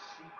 assim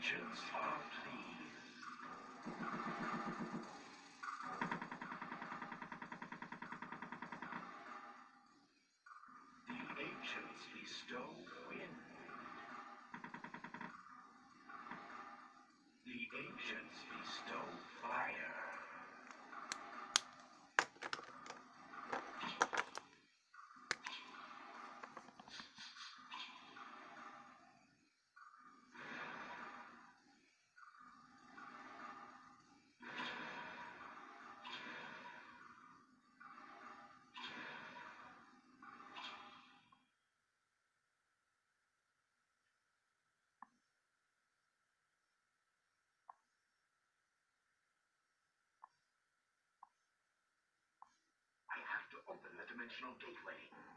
The ancients dimensional gateway.